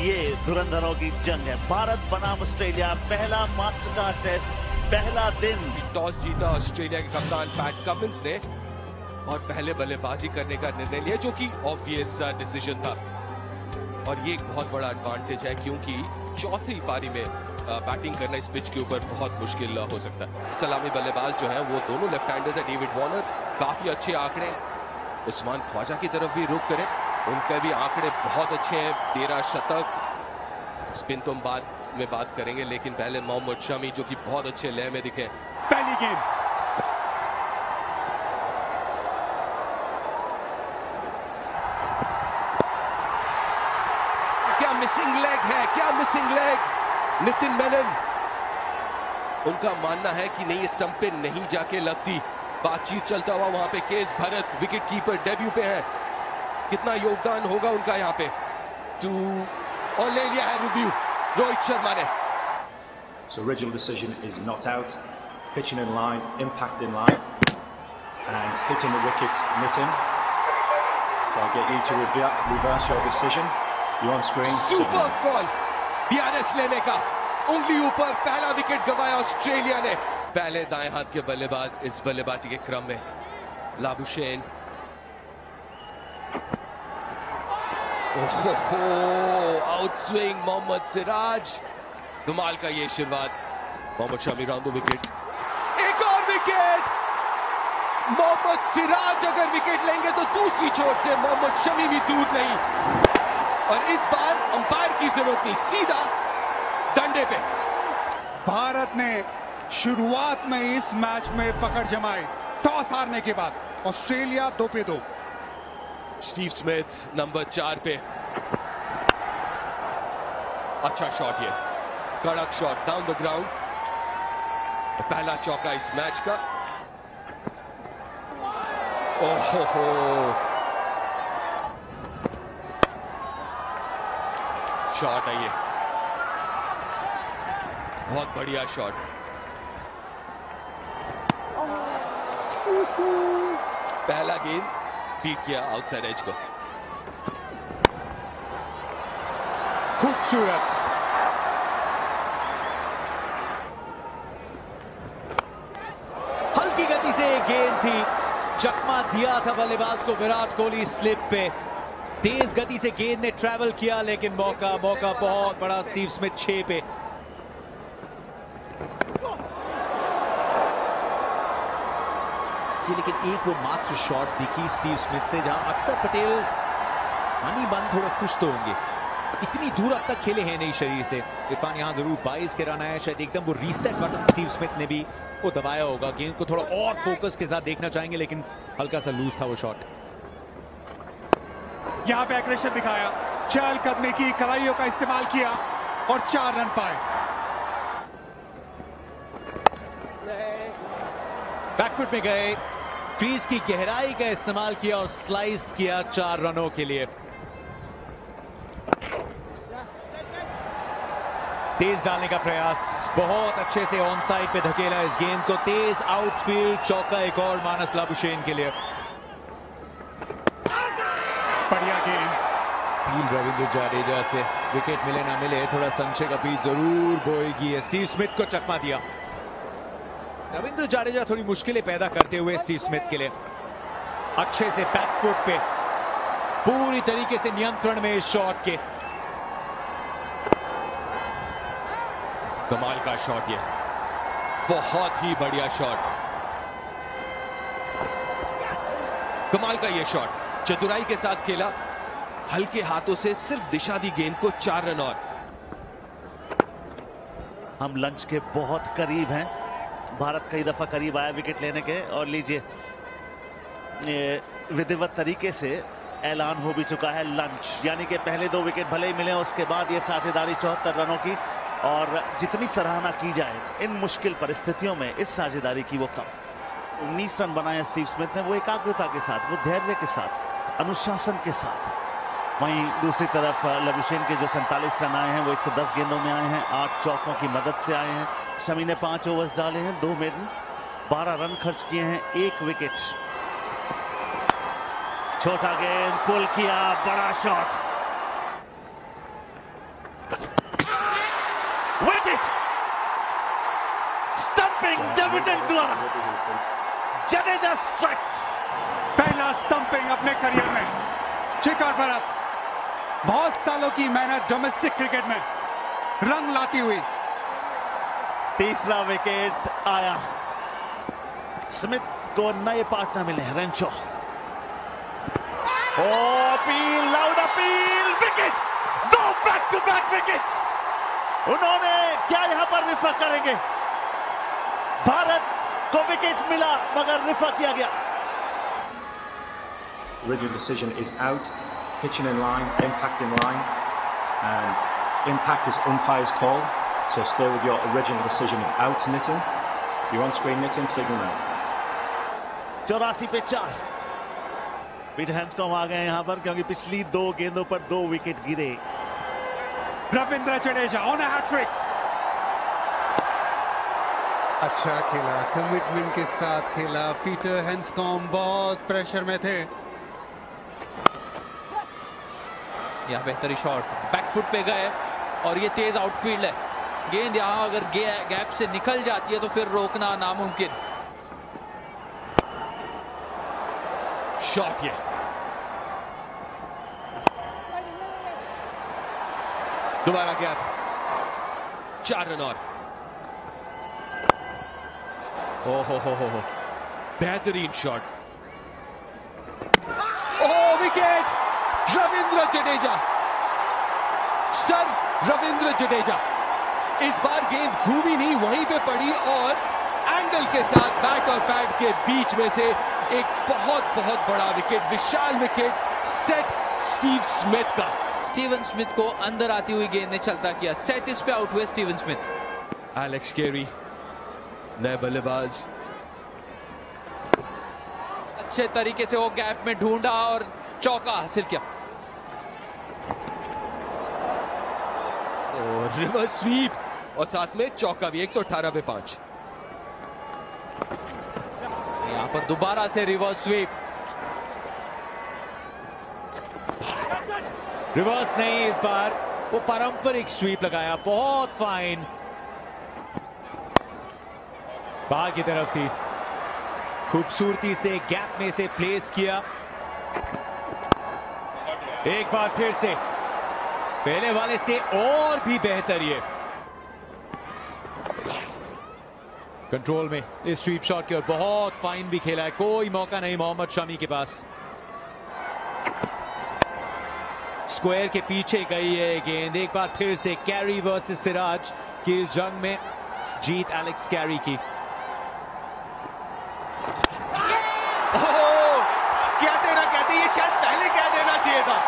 ये धुरंधरों की जंग है। भारत बनाम ऑस्ट्रेलिया, पहला मास्टर का टेस्ट, पहला दिन। टॉस जीता ऑस्ट्रेलिया के कप्तान पैट कमिंस ने और पहले बल्लेबाजी करने का निर्णय लिया, जो कि ऑब्वियस डिसीज़न था। और ये एक बहुत बड़ा एडवांटेज है, क्योंकि चौथी पारी में बैटिंग करना इस पिच के ऊपर बहुत मुश्किल हो सकता है। सलामी बल्लेबाज जो है, वो दोनों लेफ़्ट हैंडर्स है डेविड वॉर्नर काफ़ी अच्छे आंकड़े। उस्मान ख्वाजा की तरफ़ भी रुक करें। उनके भी आंकड़े बहुत अच्छे हैं। तेरह शतक। स्पिन तो हम बाद में बात करेंगे लेकिन पहले मोहम्मद शमी जो कि बहुत अच्छे लय में दिखे। पहली गेम क्या मिसिंग लेग है? क्या मिसिंग लेग नितिन मेनन उनका मानना है कि नहीं स्टंप पे नहीं जाके लगती। बातचीत चलता हुआ वहाँ पे case Bharat wicket keeper debut पे है। कितना योगदान होगा उनका यहाँ पे टू और ले लिया है रिव्यू रोहित शर्मा ने So original decision is not out. Pitching in line, impact in line, and hitting the wickets, Nitin. So I get you to rever reverse your decision. You're on screen. Super call DRS लेने का उंगली ऊपर पहला wicket गवाया Australia ने पहले दाएँ हाथ के बल्लेबाज इस बल्लेबाजी के क्रम में Labuschagne out swing Mohammed Siraj कमाल का ये शुरुआत मोहम्मद शमी राउंड विकेट एक और विकेट मोहम्मद सिराज अगर विकेट लेंगे तो दूसरी चोट से मोहम्मद शमी भी दूर नहीं और इस बार अंपायर की ज़रूरत नहीं सीधा डंडे पे भारत ने शुरुआत में इस मैच में पकड़ जमाई। टॉस हारने के बाद। ऑस्ट्रेलिया दो पे दो। स्टीव स्मिथ नंबर चार पे। अच्छा शॉट ये। कड़क शॉट डाउन द ग्राउंड पहला चौका इस मैच का। ओहो हो शॉट है ये। बहुत बढ़िया शॉट पहला गेंद। बीट किया आउटसाइड एज को खूबसूरत हल्की गति से एक गेंद थी। चकमा दिया था बल्लेबाज को विराट कोहली स्लिप पे। तेज गति से गेंद ने ट्रैवल किया लेकिन मौका मौका बहुत बड़ा स्टीव स्मिथ छे पे। ये लेकिन एक वो मात्र शॉट दिखी स्टीव स्मिथ से जहाँ अक्सर पटेल हानि बंद थोड़ा खुश तो होंगे। इतनी दूर अब तक खेले हैं नहीं शरीर से। इरफान यहाँ ज़रूर 22 के रन आया शायद एकदम वो रीसेट बटन स्टीव स्मिथ ने भी वो दबाया होगा। गेंद को थोड़ा और फोकस के साथ देखना चाहेंगे लेकिन हल्का सा लूज था वो शॉट यहाँ पे एग्रेशन दिखाया। चहल कदमी की कलाइयों का इस्तेमाल किया और चार रन पाए। बैकफुट में गए। क्रीज की गहराई का इस्तेमाल किया और स्लाइस किया चार रनों के लिए। तेज डालने का प्रयास। बहुत अच्छे से ऑन साइड पे धकेला इस गेंद को। तेज आउटफील्ड चौका एक और मानस लाबुशेन के लिए। बढ़िया गेंद। फील रविंद्र जाडेजा से। विकेट मिले ना मिले, थोड़ा संशय का बीच ज़रूर बोएगी। स्मिथ को चकमा दिया। रविंद्र जाडेजा थोड़ी मुश्किलें पैदा करते हुए स्टीव स्मिथ के लिए। अच्छे से बैकफुट पे पूरी तरीके से नियंत्रण में इस शॉट के। कमाल का शॉट ये। बहुत ही बढ़िया शॉट कमाल का ये शॉट चतुराई के साथ खेला। हल्के हाथों से सिर्फ़ दिशा दी गेंद को चार रन और। हम लंच के बहुत करीब हैं। भारत कई दफ़ा करीब आया विकेट लेने के, और लीजिए विधिवत तरीके से ऐलान हो भी चुका है लंच। यानी कि पहले दो विकेट भले ही मिले, उसके बाद ये साझेदारी चौहत्तर रनों की, और जितनी सराहना की जाए, इन मुश्किल परिस्थितियों में इस साझेदारी की वो कम। उन्नीस रन बनाए स्टीव स्मिथ ने, वो एकाग्रता के साथ, वो धैर्य के साथ, अनुशासन के साथ। वहीं दूसरी तरफ़ लबुशेन के जो सैंतालीस रन आए हैं, वो 110 गेंदों में आए हैं, आठ चौकों की मदद से आए हैं। शमी ने पाँच ओवर्स डाले हैं, दो मेडन बारह रन खर्च किए हैं, एक विकेट छोटा गेंद, पुल किया, बड़ा शॉट विकेट स्टंपिंग डेविडेंट द्वारा जडेजा स्ट्राइक्स पहला स्टंपिंग अपने करियर में। चिकार भरत। बहुत सालों की मेहनत डोमेस्टिक क्रिकेट में। रंग लाती हुई। तीसरा विकेट आया। स्मिथ को नए पार्टनर मिले रेंचो ओ अपील लाउड अपील विकेट दो बैक टू बैक विकेट्स उन्होंने क्या यहाँ पर रिफा करेंगे? भारत को विकेट मिला मगर रिफा किया गया। Original decision is out. Pitching in line, impact in line, and impact is umpire's call. So stay with your original decision of out knitting. You're on screen knitting, signal now. चौरासी पे चार पीट हैंसकॉम आ गए यहां पर क्योंकि पिछली दो गेंदों पर दो विकेट गिरे रविंद्र जडेजा ऑन हैट्रिक अच्छा खेला कमिटमेंट के साथ खेला पीटर हैंसकॉम बहुत प्रेशर में थे यहाँ बेहतरी शॉट बैकफुट पे गए और ये तेज आउटफील्ड है. गेंद यहाँ अगर गैप से निकल जाती है तो फिर रोकना नामुमकिन. शॉट ये. दोबारा क्या था. चार रन और. ओ हो हो हो हो. बेहतरीन शॉट ओ विकेट रविंद्र जडेजा। सर रविंद्र जडेजा। इस बार गेंद घूमी नहीं वहीं पे पड़ी और एंगल के साथ बैट और पैड के बीच में से एक बहुत बहुत बड़ा विकेट विशाल विकेट सेट स्टीव स्मिथ का। स्टीवन स्मिथ को अंदर आती हुई गेंद ने चलता किया। सैंतीस पे आउट हुए स्टीवन स्मिथ एलेक्स केरी नए बल्लेबाज। अच्छे तरीके से वो गैप में ढूंढा और चौका हासिल किया। और रिवर्स स्वीप। और साथ में चौका भी 118 पे पाँच। यहाँ पर दोबारा से रिवर्स स्वीप। रिवर्स नहीं इस बार। वो पारंपरिक स्वीप लगाया बहुत फाइन। बाहर की तरफ़ थी। खूबसूरती से गैप में से प्लेस किया। एक बार फिर से। पहले वाले से और भी बेहतर ये। कंट्रोल में इस स्वीप शॉट की और बहुत फाइन भी खेला है। कोई मौका नहीं मोहम्मद शमी के पास। स्क्वायर के पीछे गई है गेंद। एक बार फिर से कैरी वर्सेस सिराज की इस जंग में जीत एलेक्स कैरी की। क्या देना कहते ये शायद पहले क्या देना चाहिए था?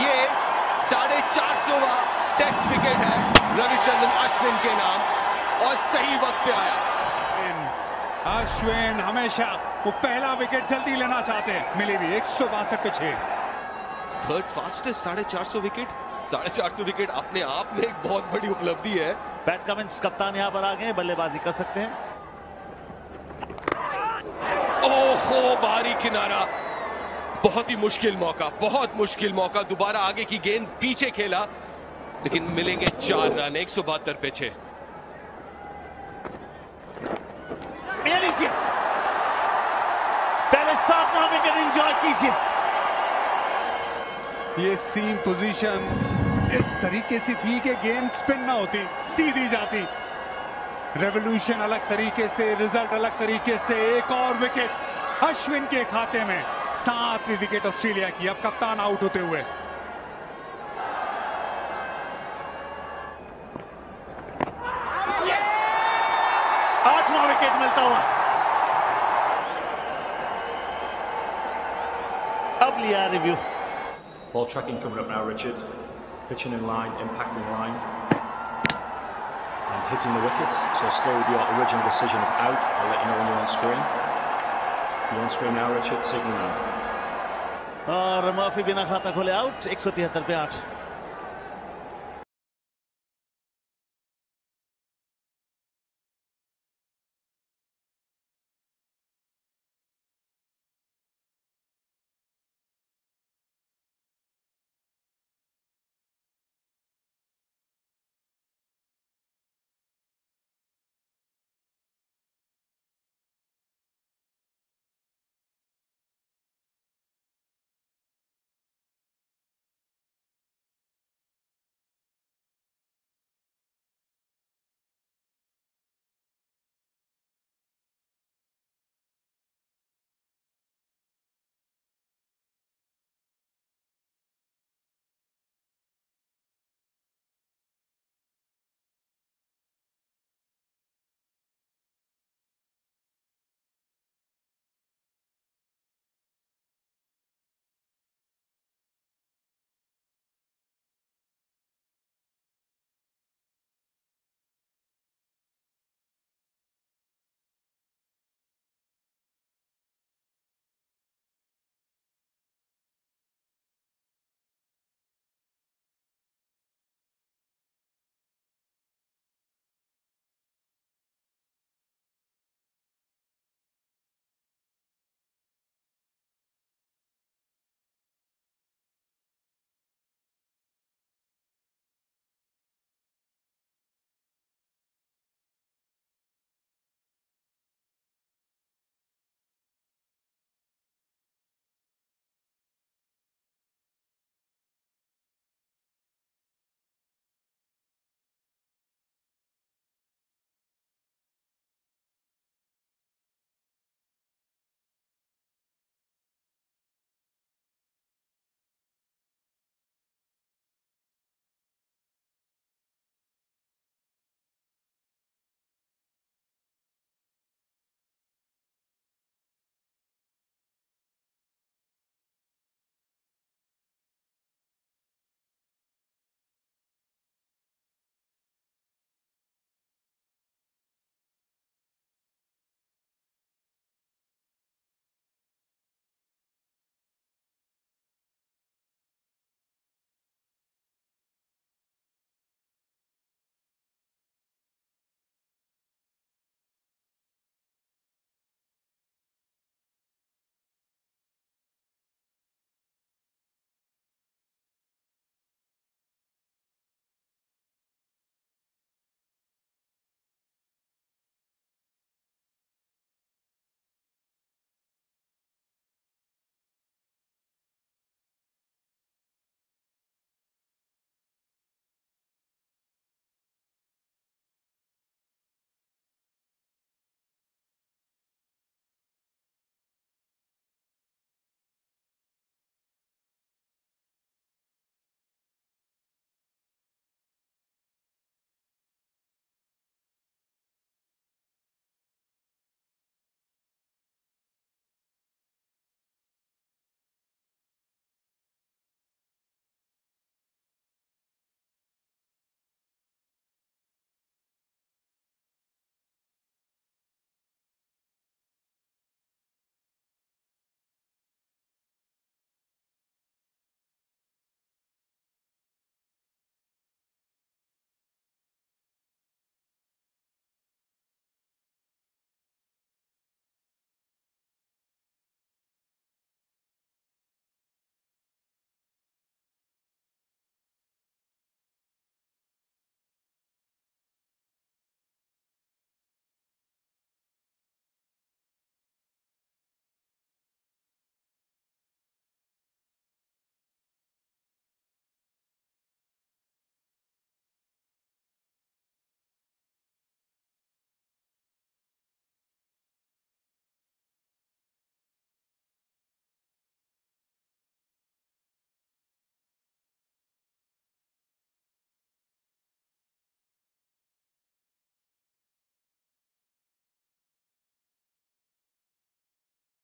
ये साढ़े चार सौवा टेस्ट विकेट है। रविचंद्रन अश्विन के नाम। और सही वक्त पे आया। अश्विन हमेशा वो पहला विकेट जल्दी लेना चाहते हैं। मिली भी एक सौ बासठ पे छह थर्ड फास्टेस्ट साढ़े चार सौ विकेट साढ़े चार सौ विकेट अपने आप में एक बहुत बड़ी उपलब्धि है। बैट कमिंस कप्तान यहाँ पर आ गए बल्लेबाजी कर सकते हैं। ओहो बाहरी किनारा। बहुत ही मुश्किल मौका बहुत मुश्किल मौका। दोबारा आगे की गेंद पीछे खेला लेकिन मिलेंगे चार रन एक सौ बहत्तर पे लीजिए। पहले सातवां विकेट एंजॉय कीजिए। ये सीम पोजीशन इस तरीके से थी कि गेंद स्पिन ना होती सीधी जाती। रेवोल्यूशन अलग तरीके से रिज़ल्ट अलग तरीके से एक और विकेट अश्विन के खाते में। सातवीं विकेट ऑस्ट्रेलिया की अब कप्तान आउट होते हुए आठवां विकेट मिलता हुआ अब लिया review Ball tracking coming up now, Richard. Pitching in line, impact in line, and hitting the wickets. So stay with your original decision of out. I'll let you know when you're on screen. You're on screen now, Richard. Signal now. और Murphy बिना खाता खोले out एक सौ तिहत्तर पे आठ